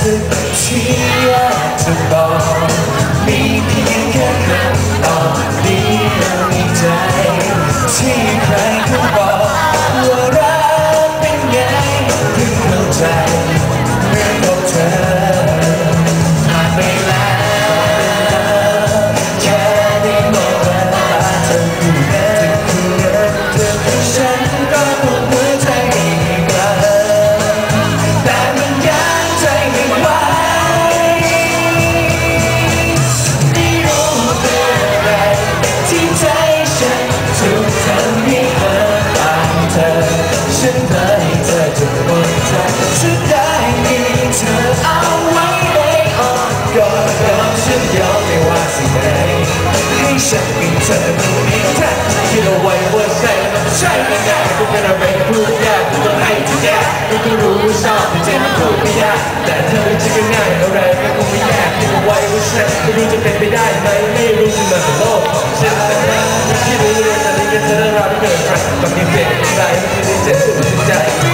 สึกที่อยากจะบอกมีี้จะเป็นไปได้ไหมไม่รู้เหลยโลกของฉันต่ว่าที่รู้เรื่องอะไรกันจะได้รับเกิดกับนิเวศใดที่ได้เจ็บสุดใจ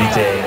DJ.